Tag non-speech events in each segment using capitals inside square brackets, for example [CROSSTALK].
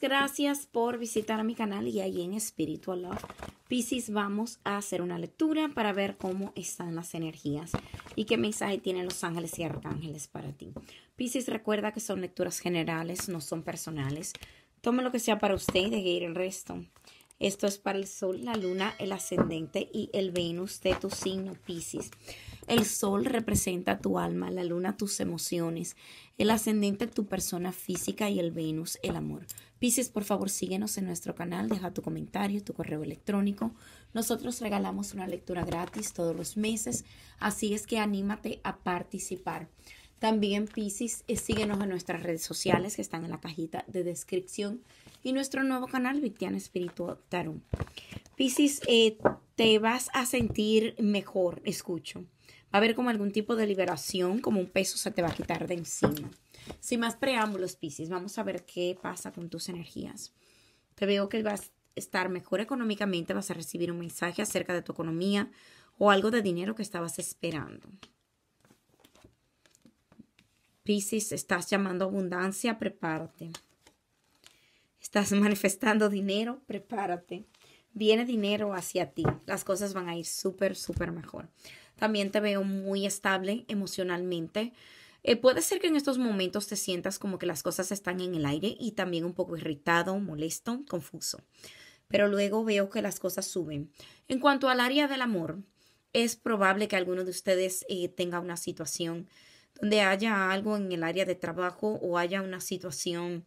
Gracias por visitar mi canal y ahí en Spiritual Love. Piscis, vamos a hacer una lectura para ver cómo están las energías y qué mensaje tienen los ángeles y arcángeles para ti. Piscis, recuerda que son lecturas generales, no son personales. Tome lo que sea para usted y deje ir el resto. Esto es para el Sol, la Luna, el Ascendente y el Venus de tu signo Piscis. El sol representa tu alma, la luna tus emociones, el ascendente tu persona física y el Venus el amor. Pisces, por favor, síguenos en nuestro canal, deja tu comentario, tu correo electrónico. Nosotros regalamos una lectura gratis todos los meses, así es que anímate a participar. También Pisces, eh, síguenos en nuestras redes sociales que están en la cajita de descripción y nuestro nuevo canal Victiana Espiritual Tarot. Pisces, eh, te vas a sentir mejor, escucho. Va a haber como algún tipo de liberación, como un peso se te va a quitar de encima. Sin más preámbulos, Pisces, vamos a ver qué pasa con tus energías. Te veo que vas a estar mejor económicamente, vas a recibir un mensaje acerca de tu economía o algo de dinero que estabas esperando. Pisces, estás llamando abundancia, prepárate. Estás [LAUGHS] manifestando dinero, prepárate. Viene dinero hacia ti. Las cosas van a ir súper, súper mejor. También te veo muy estable emocionalmente. Eh, puede ser que en estos momentos te sientas como que las cosas están en el aire y también un poco irritado, molesto, confuso. Pero luego veo que las cosas suben. En cuanto al área del amor, es probable que alguno de ustedes eh, tenga una situación donde haya algo en el área de trabajo o haya una situación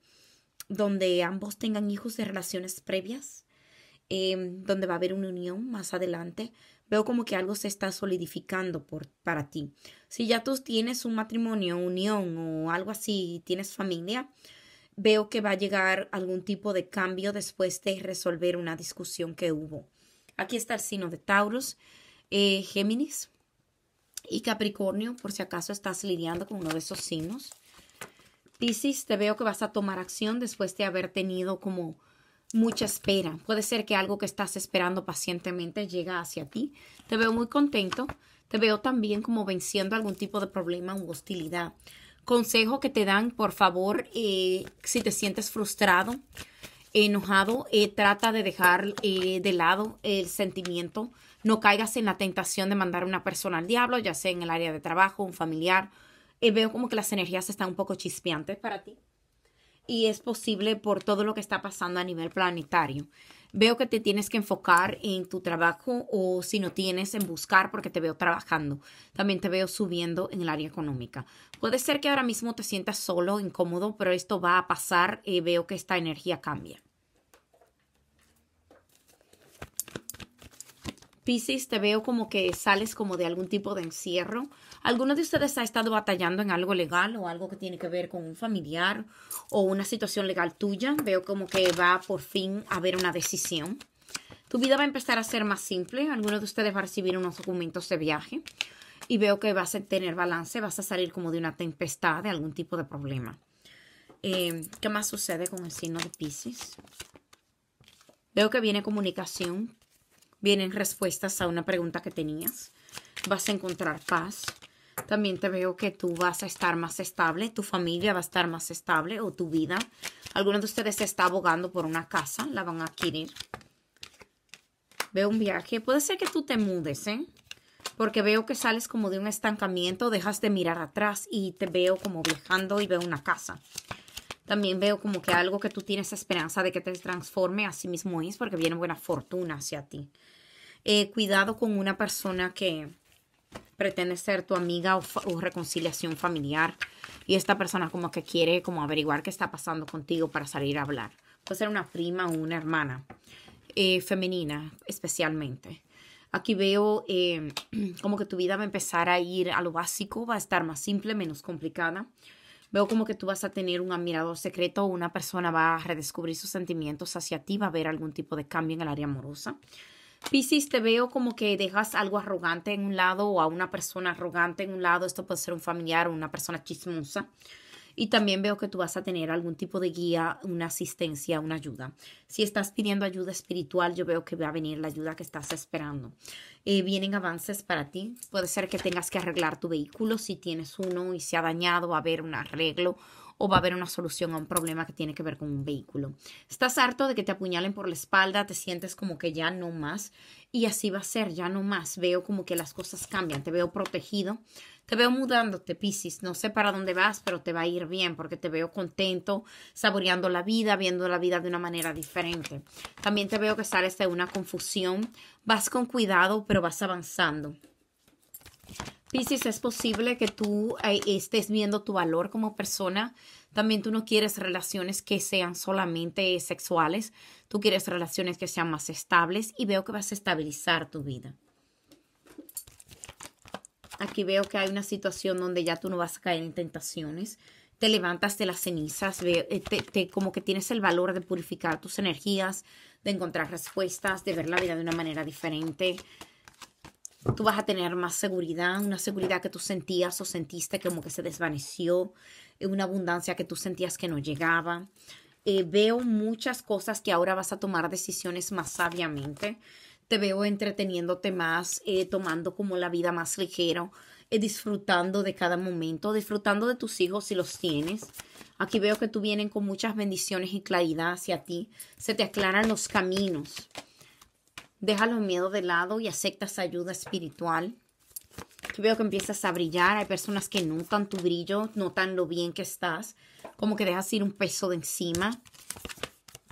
donde ambos tengan hijos de relaciones previas, em, donde va a haber una unión más adelante. Veo como que algo se está solidificando por, para ti. Si ya tú tienes un matrimonio, unión o algo así, tienes familia, veo que va a llegar algún tipo de cambio después de resolver una discusión que hubo. Aquí está el signo de Taurus, eh, Géminis y Capricornio, por si acaso estás lidiando con uno de esos signos. Piscis, te veo que vas a tomar acción después de haber tenido como mucha espera. Puede ser que algo que estás esperando pacientemente llega hacia ti. Te veo muy contento. Te veo también como venciendo algún tipo de problema u hostilidad. Consejo que te dan, por favor, eh, si te sientes frustrado, enojado, eh, trata de dejar eh, de lado el sentimiento. No caigas en la tentación de mandar a una persona al diablo, ya sea en el área de trabajo, un familiar. veo como que las energías están un poco chispeantes para ti y es posible por todo lo que está pasando a nivel planetario. Veo que te tienes que enfocar en tu trabajo o si no tienes en buscar porque te veo trabajando. También te veo subiendo en el área económica. Puede ser que ahora mismo te sientas solo, incómodo, pero esto va a pasar y veo que esta energía cambia. Piscis, te veo como que sales como de algún tipo de encierro. ¿Alguno de ustedes ha estado batallando en algo legal o algo que tiene que ver con un familiar o una situación legal tuya? Veo como que va por fin a haber una decisión. Tu vida va a empezar a ser más simple. Alguno de ustedes va a recibir unos documentos de viaje y veo que vas a tener balance, vas a salir como de una tempestad, de algún tipo de problema. Eh, ¿Qué más sucede con el signo de Pisces? Veo que viene comunicación vienen respuestas a una pregunta que tenías. Vas a encontrar paz. También te veo que tú vas a estar más estable, tu familia va a estar más estable o tu vida. Alguno de ustedes está abogando por una casa, la van a adquirir. Veo un viaje. Puede ser que tú te mudes, ¿eh? Porque veo que sales como de un estancamiento, dejas de mirar atrás y te veo como viajando y veo una casa. También veo como que algo que tú tienes esperanza de que te transforme a sí mismo es porque viene buena fortuna hacia ti. Eh, cuidado con una persona que pretende ser tu amiga o, reconciliación familiar y esta persona como que quiere como averiguar qué está pasando contigo para salir a hablar. Puede ser una prima o una hermana eh, femenina especialmente. Aquí veo eh, [CLEARS THROAT] como que tu vida va a empezar a ir a lo básico, va a estar más simple, menos complicada. Veo como que tú vas a tener un admirador secreto una persona va a redescubrir sus sentimientos hacia ti, va a haber algún tipo de cambio en el área amorosa. Piscis, te veo como que dejas algo arrogante en un lado o a una persona arrogante en un lado. Esto puede ser un familiar o una persona chismosa. Y también veo que tú vas a tener algún tipo de guía, una asistencia, una ayuda. Si estás pidiendo ayuda espiritual, yo veo que va a venir la ayuda que estás esperando. Eh, vienen avances para ti. Puede ser que tengas que arreglar tu vehículo si tienes uno y se ha dañado, va a haber un arreglo o va a haber una solución a un problema que tiene que ver con un vehículo. Estás harto de que te apuñalen por la espalda, te sientes como que ya no más y así va a ser, ya no más. Veo como que las cosas cambian, te veo protegido, te veo mudándote, Piscis. No sé para dónde vas, pero te va a ir bien porque te veo contento, saboreando la vida, viendo la vida de una manera diferente. También te veo que sales de una confusión, vas con cuidado, pero vas avanzando. Piscis, es posible que tú eh, estés viendo tu valor como persona. También tú no quieres relaciones que sean solamente sexuales. Tú quieres relaciones que sean más estables y veo que vas a estabilizar tu vida. Aquí veo que hay una situación donde ya tú no vas a caer en tentaciones. Te levantas de las cenizas, eh, como que tienes el valor de purificar tus energías, de encontrar respuestas, de ver la vida de una manera diferente tú vas a tener más seguridad, una seguridad que tú sentías o sentiste como que se desvaneció, eh, una abundancia que tú sentías que no llegaba. Eh, veo muchas cosas que ahora vas a tomar decisiones más sabiamente. Te veo entreteniéndote más, eh, tomando como la vida más ligero, disfrutando de cada momento, disfrutando de tus hijos si los tienes. Aquí veo que tú vienes con muchas bendiciones y claridad hacia ti. Se te aclaran los caminos. Deja los miedos de lado y aceptas ayuda espiritual. Aquí veo que empiezas a brillar. Hay personas que notan tu brillo, notan lo bien que estás, como que dejas ir un peso de encima.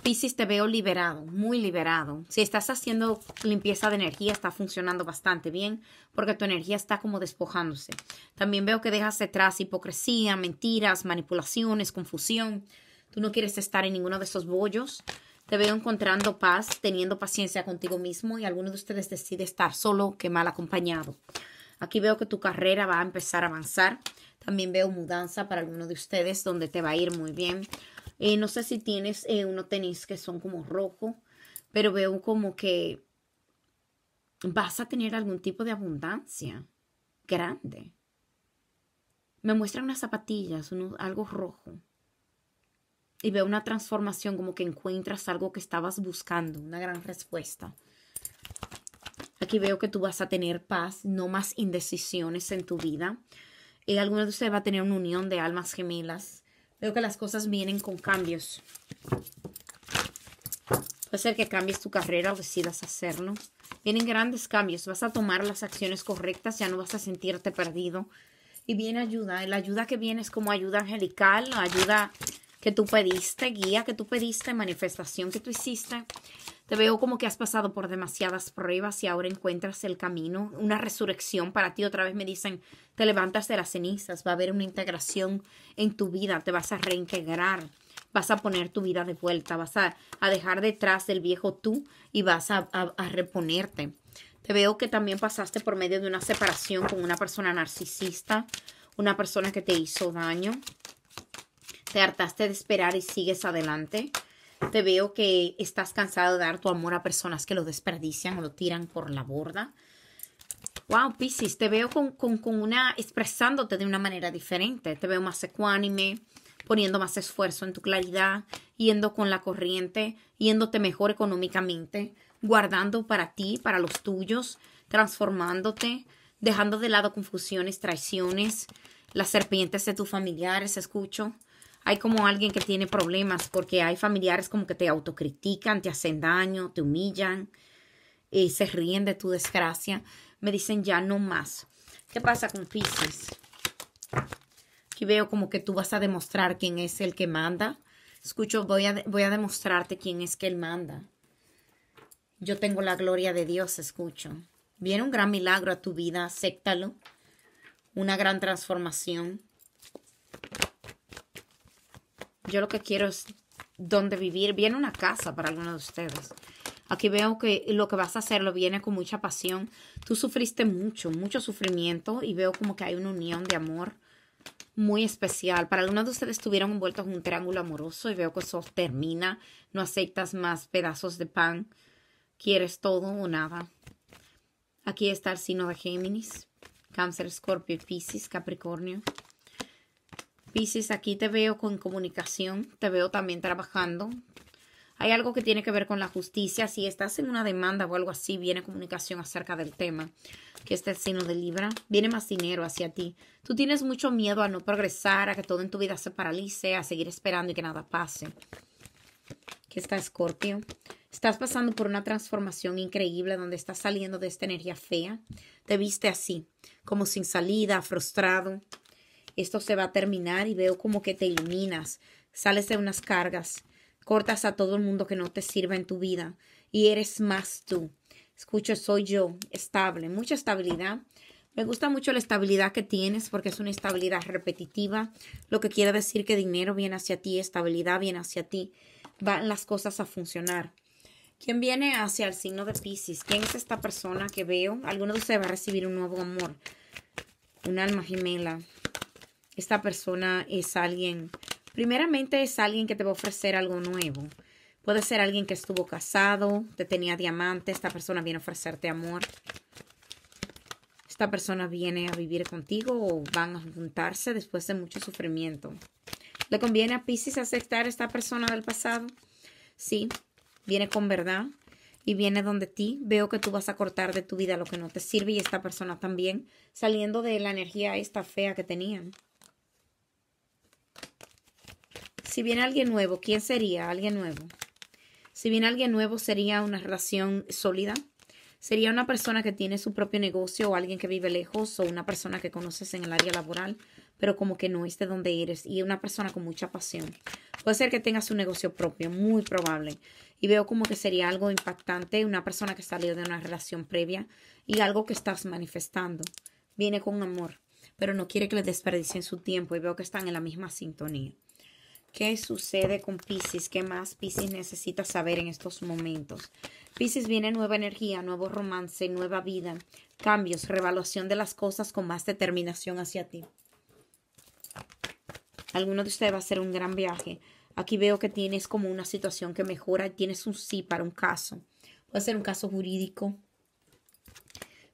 Piscis, te veo liberado, muy liberado. Si estás haciendo limpieza de energía, está funcionando bastante bien porque tu energía está como despojándose. También veo que dejas detrás hipocresía, mentiras, manipulaciones, confusión. Tú no quieres estar en ninguno de esos bollos. Te veo encontrando paz, teniendo paciencia contigo mismo y alguno de ustedes decide estar solo que mal acompañado. Aquí veo que tu carrera va a empezar a avanzar. También veo mudanza para alguno de ustedes donde te va a ir muy bien. Eh, no sé si tienes eh, unos tenis que son como rojo, pero veo como que vas a tener algún tipo de abundancia grande. Me muestran unas zapatillas, algo rojo y veo una transformación, como que encuentras algo que estabas buscando, una gran respuesta. Aquí veo que tú vas a tener paz, no más indecisiones en tu vida. Y alguno de ustedes va a tener una unión de almas gemelas. Veo que las cosas vienen con cambios. Puede ser que cambies tu carrera o decidas hacerlo. Vienen grandes cambios. Vas a tomar las acciones correctas, ya no vas a sentirte perdido. Y viene ayuda. La ayuda que viene es como ayuda angelical, ayuda que tú pediste, guía que tú pediste, manifestación que tú hiciste. Te veo como que has pasado por demasiadas pruebas y ahora encuentras el camino, una resurrección para ti. Otra vez me dicen, te levantas de las cenizas, va a haber una integración en tu vida, te vas a reintegrar, vas a poner tu vida de vuelta, vas a, dejar detrás del viejo tú y vas a, a reponerte. Te veo que también pasaste por medio de una separación con una persona narcisista, una persona que te hizo daño. Te hartaste de esperar y sigues adelante. Te veo que estás cansado de dar tu amor a personas que lo desperdician o lo tiran por la borda. Wow, Pisces, te veo con, una, expresándote de una manera diferente. Te veo más ecuánime, poniendo más esfuerzo en tu claridad, yendo con la corriente, yéndote mejor económicamente, guardando para ti, para los tuyos, transformándote, dejando de lado confusiones, traiciones, las serpientes de tus familiares, escucho hay como alguien que tiene problemas porque hay familiares como que te autocritican, te hacen daño, te humillan, eh, se ríen de tu desgracia. Me dicen ya no más. ¿Qué pasa con Pisces? Aquí veo como que tú vas a demostrar quién es el que manda. Escucho, voy a, voy a demostrarte quién es que él manda. Yo tengo la gloria de Dios, escucho. Viene un gran milagro a tu vida, acéptalo. Una gran transformación. Yo lo que quiero es donde vivir. Viene una casa para algunos de ustedes. Aquí veo que lo que vas a hacer lo viene con mucha pasión. Tú sufriste mucho, mucho sufrimiento y veo como que hay una unión de amor muy especial. Para algunos de ustedes estuvieron envueltos en un triángulo amoroso y veo que eso termina. No aceptas más pedazos de pan. Quieres todo o nada. Aquí está el signo de Géminis, Cáncer, Scorpio, Piscis, Capricornio. Piscis, aquí te veo con comunicación, te veo también trabajando. Hay algo que tiene que ver con la justicia. Si estás en una demanda o algo así, viene comunicación acerca del tema, que este es el signo de Libra. Viene más dinero hacia ti. Tú tienes mucho miedo a no progresar, a que todo en tu vida se paralice, a seguir esperando y que nada pase. Que está Escorpio. Estás pasando por una transformación increíble donde estás saliendo de esta energía fea. Te viste así, como sin salida, frustrado. Esto se va a terminar y veo como que te iluminas, sales de unas cargas cortas a todo el mundo que no te sirva en tu vida y eres más tú. Escucho, soy yo, estable, mucha estabilidad. Me gusta mucho la estabilidad que tienes porque es una estabilidad repetitiva, lo que quiere decir que dinero viene hacia ti, estabilidad viene hacia ti, van las cosas a funcionar. ¿Quién viene hacia el signo de Pisces? ¿Quién es esta persona que veo? Alguno de ustedes va a recibir un nuevo amor, un alma gemela. Esta persona es alguien Primeramente es alguien que te va a ofrecer algo nuevo. Puede ser alguien que estuvo casado, te tenía diamante, esta persona viene a ofrecerte amor. Esta persona viene a vivir contigo o van a juntarse después de mucho sufrimiento. ¿Le conviene a Pisces aceptar a esta persona del pasado? Sí, viene con verdad y viene donde ti. Veo que tú vas a cortar de tu vida lo que no te sirve y esta persona también, saliendo de la energía esta fea que tenían. Si viene alguien nuevo, ¿quién sería alguien nuevo? Si viene alguien nuevo, sería una relación sólida. Sería una persona que tiene su propio negocio o alguien que vive lejos o una persona que conoces en el área laboral, pero como que no es de donde eres y una persona con mucha pasión. Puede ser que tengas su negocio propio, muy probable. Y veo como que sería algo impactante, una persona que salió de una relación previa y algo que estás manifestando. Viene con amor, pero no quiere que le desperdicien su tiempo y veo que están en la misma sintonía. ¿Qué sucede con Pisces? ¿Qué más Pisces necesita saber en estos momentos? Pisces viene nueva energía, nuevo romance, nueva vida, cambios, revaluación de las cosas con más determinación hacia ti. Alguno de ustedes va a hacer un gran viaje. Aquí veo que tienes como una situación que mejora tienes un sí para un caso. Puede ser un caso jurídico.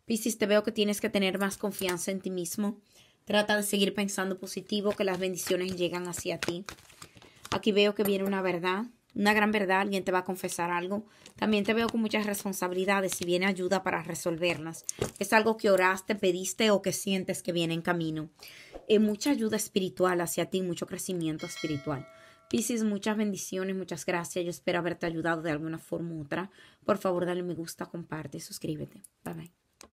Pisces, te veo que tienes que tener más confianza en ti mismo. Trata de seguir pensando positivo, que las bendiciones llegan hacia ti. Aquí veo que viene una verdad, una gran verdad, alguien te va a confesar algo. También te veo con muchas responsabilidades y viene ayuda para resolverlas. Es algo que oraste, pediste o que sientes que viene en camino. Eh, mucha ayuda espiritual hacia ti, mucho crecimiento espiritual. Piscis, muchas bendiciones, muchas gracias. Yo espero haberte ayudado de alguna forma u otra. Por favor, dale me gusta, comparte y suscríbete. Bye bye.